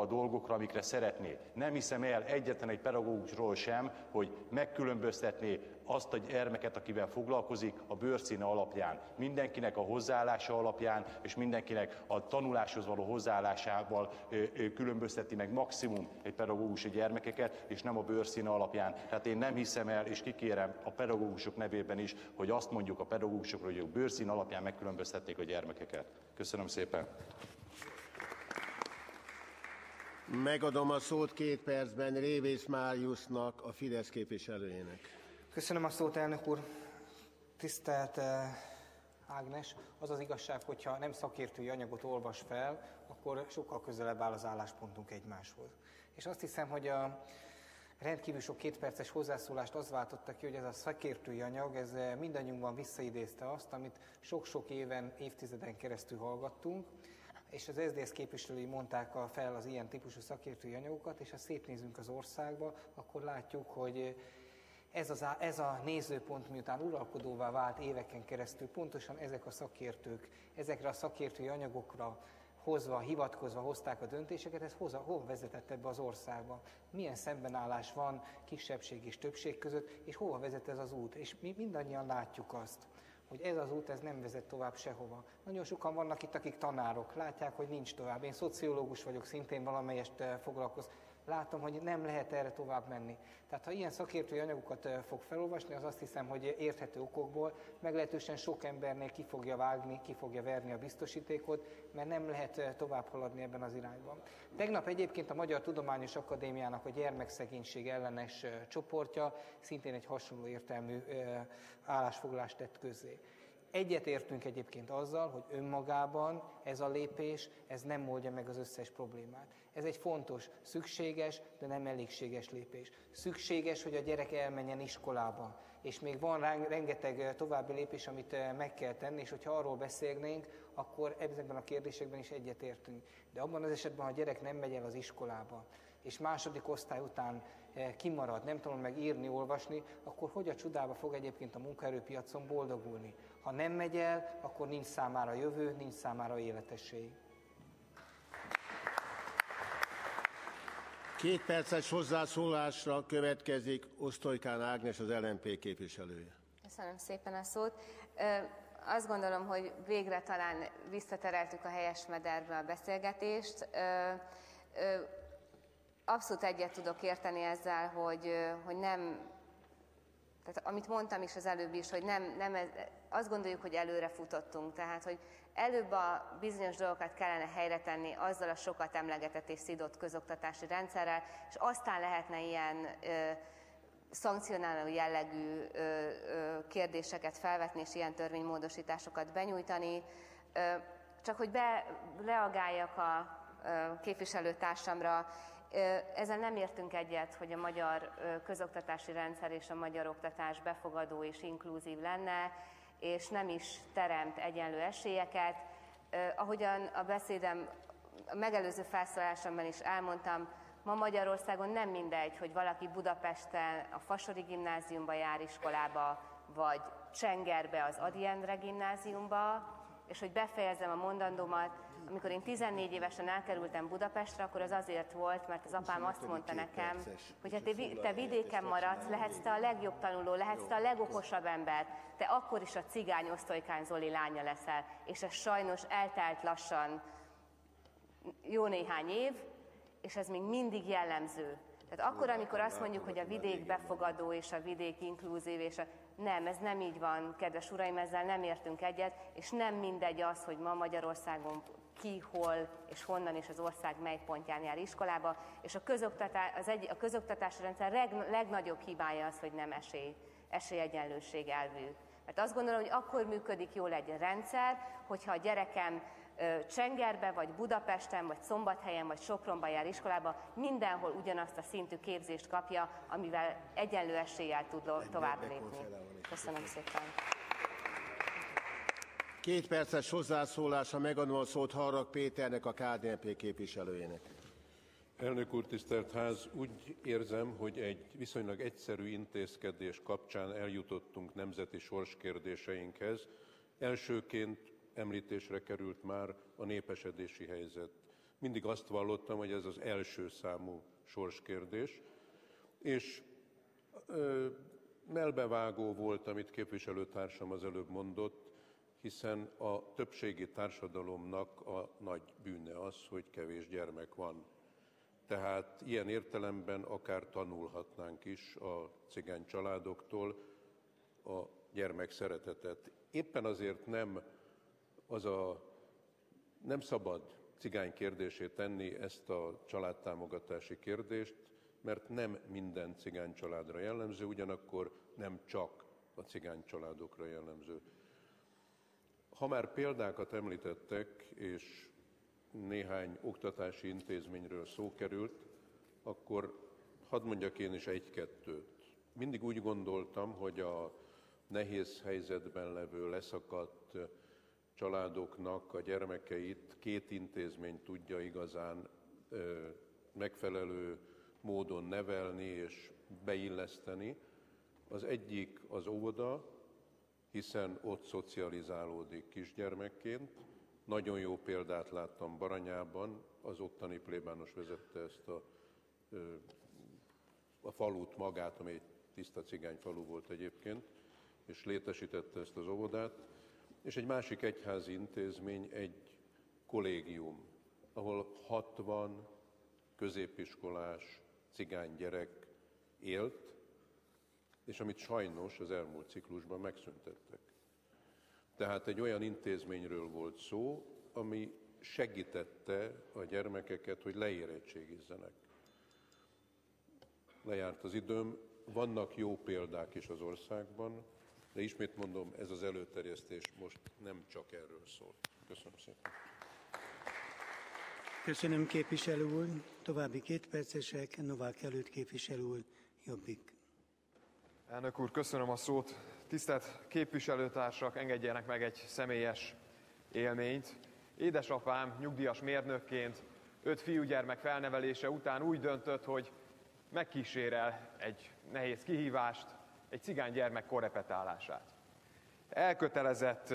a dolgokra, amikre szeretné. Nem hiszem el egyetlen egy pedagógusról sem, hogy megkülönböztetné azt a gyermeket, akivel foglalkozik, a bőrszíne alapján. Mindenkinek a hozzáállása alapján, és mindenkinek a tanuláshoz való hozzáállásával különbözteti meg maximum egy pedagógus a gyermekeket, és nem a bőrszíne alapján. Tehát én nem hiszem el, és kikérem a pedagógusok nevében is, hogy azt mondjuk a pedagógusokról, hogy a bőrszín alapján megkülönböztették a gyermekeket. Köszönöm szépen. Megadom a szót két percben Révész Máriusznak, a Fidesz képviselőjének. Köszönöm a szót, elnök úr. Tisztelt uh, Ágnes, az az igazság, hogyha nem szakértői anyagot olvas fel, akkor sokkal közelebb áll az álláspontunk egymáshoz. És azt hiszem, hogy a rendkívül sok kétperces hozzászólást az váltotta ki, hogy ez a szakértői anyag, ez eh, mindannyiunkban visszaidézte azt, amit sok-sok éven, évtizeden keresztül hallgattunk, és az SZDSZ képviselői mondták a fel az ilyen típusú szakértői anyagokat, és ha szétnézünk az országba, akkor látjuk, hogy ez, az, ez a nézőpont, miután uralkodóvá vált éveken keresztül, pontosan ezek a szakértők, ezekre a szakértői anyagokra hozva, hivatkozva hozták a döntéseket, ez hoza, hol vezetett ebbe az országba? Milyen szembenállás van kisebbség és többség között, és hova vezet ez az út? És mi mindannyian látjuk azt, hogy ez az út ez nem vezet tovább sehova. Nagyon sokan vannak itt, akik tanárok, látják, hogy nincs tovább. Én szociológus vagyok, szintén valamelyest eh, foglalkozom látom, hogy nem lehet erre tovább menni. Tehát ha ilyen szakértői anyagokat fog felolvasni, az azt hiszem, hogy érthető okokból meglehetősen sok embernél ki fogja vágni, ki fogja verni a biztosítékot, mert nem lehet tovább haladni ebben az irányban. Tegnap egyébként a Magyar Tudományos Akadémiának a gyermekszegénység ellenes csoportja szintén egy hasonló értelmű állásfoglalást tett közzé. Egyetértünk egyébként azzal, hogy önmagában ez a lépés, ez nem oldja meg az összes problémát. Ez egy fontos, szükséges, de nem elégséges lépés. Szükséges, hogy a gyerek elmenjen iskolába, és még van rengeteg további lépés, amit meg kell tenni, és hogyha arról beszélnénk, akkor ezekben a kérdésekben is egyetértünk. De abban az esetben, ha a gyerek nem megy el az iskolába, és második osztály után eh, kimarad, nem tudom meg írni, olvasni, akkor hogy a csodába fog egyébként a munkaerőpiacon boldogulni? Ha nem megy el, akkor nincs számára jövő, nincs számára életesély. Két perces hozzászólásra következik Osztolykán Ágnes, az LNP képviselője. Köszönöm szépen a szót. Azt gondolom, hogy végre talán visszatereltük a helyes mederbe a beszélgetést abszolút egyet tudok érteni ezzel, hogy, hogy nem, tehát amit mondtam is az előbb is, hogy nem, nem ez, azt gondoljuk, hogy előre futottunk, tehát hogy előbb a bizonyos dolgokat kellene helyre tenni azzal a sokat emlegetett és szidott közoktatási rendszerrel, és aztán lehetne ilyen ö, szankcionáló jellegű ö, ö, kérdéseket felvetni, és ilyen törvénymódosításokat benyújtani. Ö, csak hogy be, reagáljak a képviselőtársamra, ezzel nem értünk egyet, hogy a magyar közoktatási rendszer és a magyar oktatás befogadó és inkluzív lenne, és nem is teremt egyenlő esélyeket. Ahogyan a beszédem a megelőző felszólásomban is elmondtam, ma Magyarországon nem mindegy, hogy valaki Budapesten a Fasori gimnáziumba jár iskolába, vagy Csengerbe az Adi Endre gimnáziumba, és hogy befejezem a mondandómat, amikor én 14 évesen elkerültem Budapestre, akkor az azért volt, mert az apám azt mondta nekem, hogy ha te, te vidéken maradsz, lehetsz te a legjobb tanuló, lehetsz te a legokosabb ember, te akkor is a cigány osztolykán Zoli lánya leszel. És ez sajnos eltelt lassan jó néhány év, és ez még mindig jellemző. Tehát akkor, amikor azt mondjuk, hogy a vidék befogadó és a vidék inkluzív, és a... nem, ez nem így van, kedves uraim, ezzel nem értünk egyet, és nem mindegy az, hogy ma Magyarországon ki, hol és honnan és az ország mely pontján jár iskolába, és a, közoktatás, az egy, a közoktatási rendszer leg, legnagyobb hibája az, hogy nem esély, esélyegyenlőség elvű. Mert azt gondolom, hogy akkor működik jól egy rendszer, hogyha a gyerekem Csengerbe, vagy Budapesten, vagy Szombathelyen, vagy Sopronba jár iskolába, mindenhol ugyanazt a szintű képzést kapja, amivel egyenlő eséllyel tud tovább lépni. Köszönöm szépen. Két perces hozzászólása megadom a szót Harrak Péternek, a KDNP képviselőjének. Elnök úr, tisztelt ház, úgy érzem, hogy egy viszonylag egyszerű intézkedés kapcsán eljutottunk nemzeti sorskérdéseinkhez. Elsőként említésre került már a népesedési helyzet. mindig azt vallottam, hogy ez az első számú sorskérdés, és ö, melbevágó volt, amit képviselőtársam az előbb mondott, hiszen a többségi társadalomnak a nagy bűne az, hogy kevés gyermek van. Tehát ilyen értelemben akár tanulhatnánk is a cigány családoktól a gyermek szeretetet. Éppen azért nem az a nem szabad cigány kérdését tenni ezt a családtámogatási kérdést, mert nem minden cigány családra jellemző, ugyanakkor nem csak a cigány családokra jellemző. Ha már példákat említettek, és néhány oktatási intézményről szó került, akkor hadd mondjak én is egy-kettőt. Mindig úgy gondoltam, hogy a nehéz helyzetben levő, leszakadt családoknak a gyermekeit két intézmény tudja igazán megfelelő módon nevelni és beilleszteni. Az egyik az óvoda, hiszen ott szocializálódik kisgyermekként. Nagyon jó példát láttam Baranyában, az ottani plébános vezette ezt a, a falut magát, amely egy tiszta cigány falu volt egyébként, és létesítette ezt az óvodát. És egy másik egyházi intézmény egy kollégium, ahol 60 középiskolás cigány gyerek élt, és amit sajnos az elmúlt ciklusban megszüntettek. Tehát egy olyan intézményről volt szó, ami segítette a gyermekeket, hogy leérettségizzenek. Lejárt az időm, vannak jó példák is az országban, de ismét mondom, ez az előterjesztés most nem csak erről szól. Köszönöm szépen. Köszönöm képviselő úr. További két percesek, Novák előtt képviselő úr, Jobbik. Elnök úr, köszönöm a szót. Tisztelt képviselőtársak, engedjenek meg egy személyes élményt. Édesapám nyugdíjas mérnökként öt fiúgyermek felnevelése után úgy döntött, hogy megkísérel egy nehéz kihívást, egy cigány gyermek korrepetálását. Elkötelezett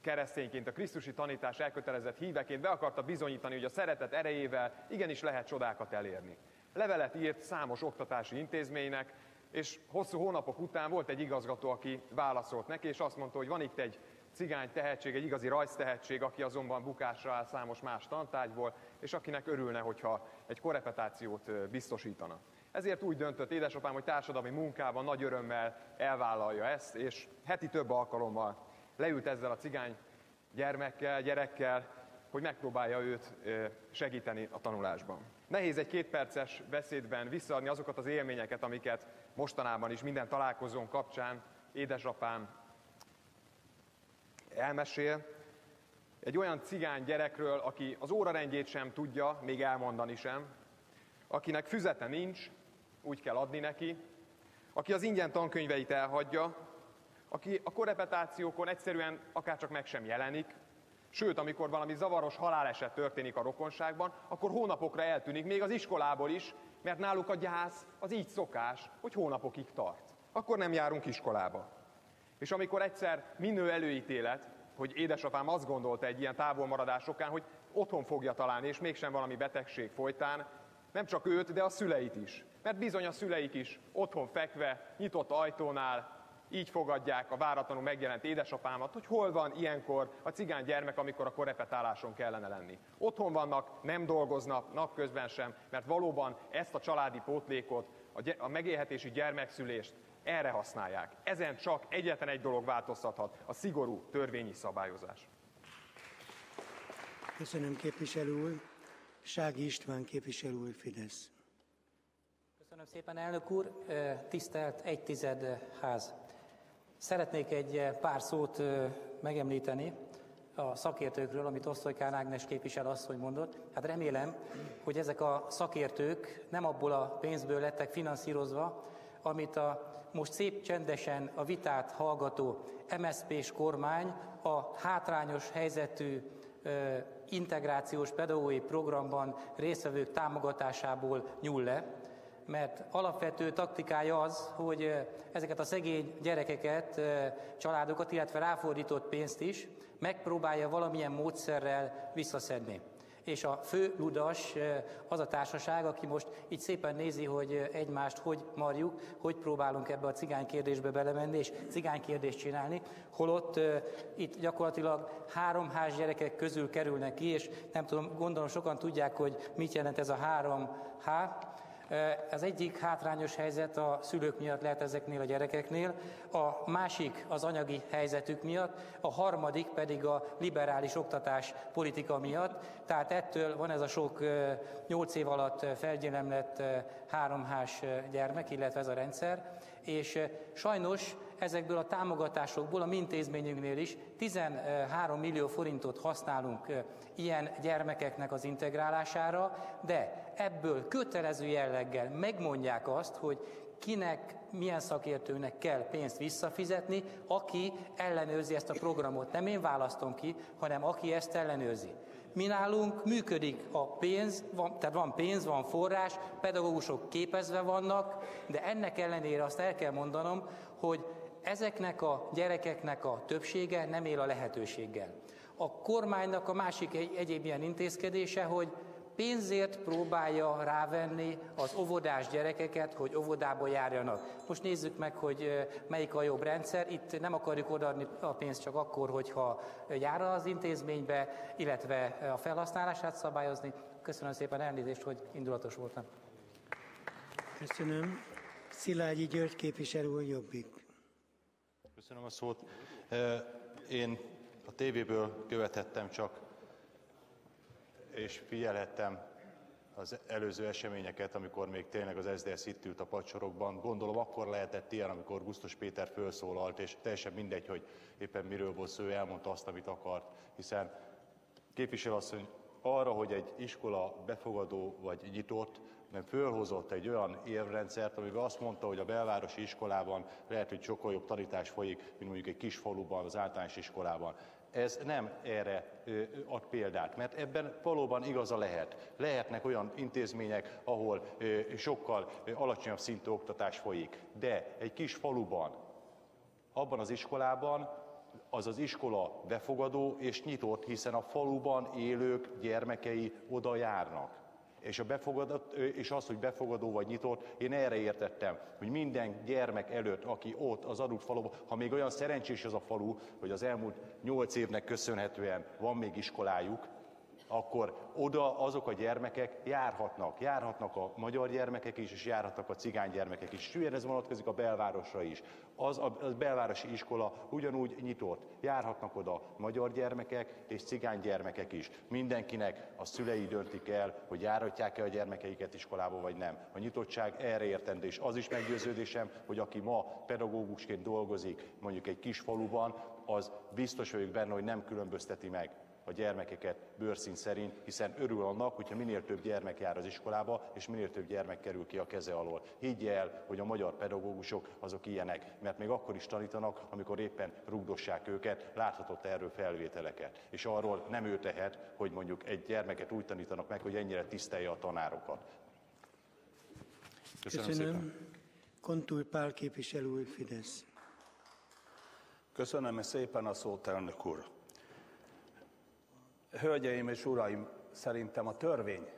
keresztényként, a Krisztusi tanítás elkötelezett híveként be akarta bizonyítani, hogy a szeretet erejével igenis lehet csodákat elérni. Levelet írt számos oktatási intézménynek, és hosszú hónapok után volt egy igazgató, aki válaszolt neki, és azt mondta, hogy van itt egy cigány tehetség, egy igazi rajztehetség, aki azonban bukásra áll számos más tantárgyból, és akinek örülne, hogyha egy korepetációt biztosítana. Ezért úgy döntött édesapám, hogy társadalmi munkában nagy örömmel elvállalja ezt, és heti több alkalommal leült ezzel a cigány gyermekkel, gyerekkel, hogy megpróbálja őt segíteni a tanulásban. Nehéz egy kétperces beszédben visszaadni azokat az élményeket, amiket mostanában is minden találkozón kapcsán édesapám elmesél. Egy olyan cigány gyerekről, aki az órarendjét sem tudja, még elmondani sem, akinek füzete nincs, úgy kell adni neki, aki az ingyen tankönyveit elhagyja, aki a korepetációkon egyszerűen akárcsak meg sem jelenik, sőt, amikor valami zavaros haláleset történik a rokonságban, akkor hónapokra eltűnik, még az iskolából is, mert náluk a gyász az így szokás, hogy hónapokig tart. Akkor nem járunk iskolába. És amikor egyszer minő előítélet, hogy édesapám azt gondolta egy ilyen távolmaradás okán, hogy otthon fogja találni, és mégsem valami betegség folytán, nem csak őt, de a szüleit is. Mert bizony a szüleik is otthon fekve, nyitott ajtónál, így fogadják a váratlanul megjelent édesapámat, hogy hol van ilyenkor a cigány gyermek, amikor a korepetáláson kellene lenni. Otthon vannak, nem dolgoznak napközben sem, mert valóban ezt a családi pótlékot, a megélhetési gyermekszülést erre használják. Ezen csak egyetlen egy dolog változtathat, a szigorú törvényi szabályozás. Köszönöm képviselő úr. Sági István képviselő úr, Fidesz. Köszönöm szépen, elnök úr. Tisztelt egy tized ház. Szeretnék egy pár szót megemlíteni a szakértőkről, amit Osztolykán Ágnes képvisel hogy mondott. Hát remélem, hogy ezek a szakértők nem abból a pénzből lettek finanszírozva, amit a most szép csendesen a vitát hallgató MSZP-s kormány a hátrányos helyzetű integrációs pedagógiai programban résztvevők támogatásából nyúl le, mert alapvető taktikája az, hogy ezeket a szegény gyerekeket, családokat, illetve ráfordított pénzt is megpróbálja valamilyen módszerrel visszaszedni. És a fő ludas az a társaság, aki most így szépen nézi, hogy egymást hogy marjuk, hogy próbálunk ebbe a cigány kérdésbe belemenni, és cigány kérdést csinálni, holott itt gyakorlatilag három ház gyerekek közül kerülnek ki, és nem tudom, gondolom sokan tudják, hogy mit jelent ez a három H, az egyik hátrányos helyzet a szülők miatt lehet ezeknél a gyerekeknél, a másik az anyagi helyzetük miatt, a harmadik pedig a liberális oktatás politika miatt. Tehát ettől van ez a sok nyolc év alatt felgyélemlett háromhás gyermek, illetve ez a rendszer, és sajnos ezekből a támogatásokból a mi intézményünknél is 13 millió forintot használunk ilyen gyermekeknek az integrálására, de ebből kötelező jelleggel megmondják azt, hogy kinek, milyen szakértőnek kell pénzt visszafizetni, aki ellenőrzi ezt a programot. Nem én választom ki, hanem aki ezt ellenőrzi. Mi nálunk működik a pénz, van, tehát van pénz, van forrás, pedagógusok képezve vannak, de ennek ellenére azt el kell mondanom, hogy ezeknek a gyerekeknek a többsége nem él a lehetőséggel. A kormánynak a másik egy, egyéb ilyen intézkedése, hogy pénzért próbálja rávenni az óvodás gyerekeket, hogy óvodába járjanak. Most nézzük meg, hogy melyik a jobb rendszer. Itt nem akarjuk odaadni a pénzt csak akkor, hogyha jár az intézménybe, illetve a felhasználását szabályozni. Köszönöm szépen elnézést, hogy indulatos voltam. Köszönöm. Szilágyi György képviselő Jobbik. Köszönöm a szót. Én a tévéből követhettem csak, és figyelhettem az előző eseményeket, amikor még tényleg az SZDSZ itt ült a padsorokban. Gondolom akkor lehetett ilyen, amikor Gusztus Péter felszólalt, és teljesen mindegy, hogy éppen miről volt szó, elmondta azt, amit akart, hiszen képviselőasszony arra, hogy egy iskola befogadó vagy nyitott, fölhozott egy olyan érvrendszert, amiben azt mondta, hogy a belvárosi iskolában lehet, hogy sokkal jobb tanítás folyik, mint mondjuk egy kis faluban, az általános iskolában. Ez nem erre ad példát, mert ebben valóban igaza lehet. Lehetnek olyan intézmények, ahol sokkal alacsonyabb szintű oktatás folyik, de egy kis faluban, abban az iskolában az az iskola befogadó és nyitott, hiszen a faluban élők gyermekei oda járnak. És, a befogadott, és az, hogy befogadó vagy nyitott, én erre értettem, hogy minden gyermek előtt, aki ott az adott faluban, ha még olyan szerencsés az a falu, hogy az elmúlt nyolc évnek köszönhetően van még iskolájuk, akkor oda azok a gyermekek járhatnak. Járhatnak a magyar gyermekek is, és járhatnak a cigány gyermekek is. És ez vonatkozik a belvárosra is. Az a belvárosi iskola ugyanúgy nyitott. Járhatnak oda magyar gyermekek és cigány gyermekek is. Mindenkinek a szülei döntik el, hogy járhatják-e a gyermekeiket iskolába, vagy nem. A nyitottság erre értendő, és az is meggyőződésem, hogy aki ma pedagógusként dolgozik, mondjuk egy kis faluban, az biztos vagyok benne, hogy nem különbözteti meg a gyermekeket bőrszín szerint, hiszen örül annak, hogyha minél több gyermek jár az iskolába, és minél több gyermek kerül ki a keze alól. Higgye el, hogy a magyar pedagógusok azok ilyenek, mert még akkor is tanítanak, amikor éppen rugdossák őket, láthatott erről felvételeket. És arról nem ő tehet, hogy mondjuk egy gyermeket úgy tanítanak meg, hogy ennyire tisztelje a tanárokat. Köszönöm, Köszönöm. szépen. Kontúr Pál képviselő Fidesz. Köszönöm szépen a szót, elnök úr. Hölgyeim és uraim, szerintem a törvény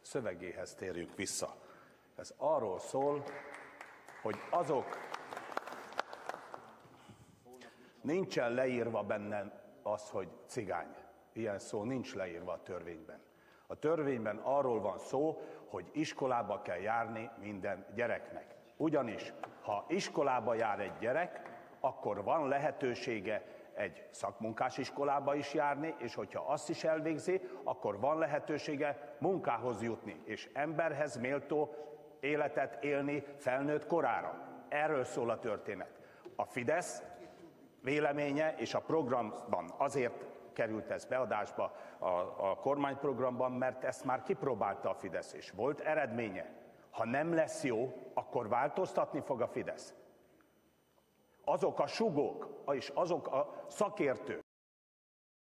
szövegéhez térjünk vissza. Ez arról szól, hogy azok nincsen leírva benne az, hogy cigány. Ilyen szó nincs leírva a törvényben. A törvényben arról van szó, hogy iskolába kell járni minden gyereknek. Ugyanis, ha iskolába jár egy gyerek, akkor van lehetősége egy szakmunkás iskolába is járni, és hogyha azt is elvégzi, akkor van lehetősége munkához jutni, és emberhez méltó életet élni felnőtt korára. Erről szól a történet. A Fidesz véleménye és a programban azért került ez beadásba a, a kormányprogramban, mert ezt már kipróbálta a Fidesz, és volt eredménye. Ha nem lesz jó, akkor változtatni fog a Fidesz azok a sugók és azok a szakértők,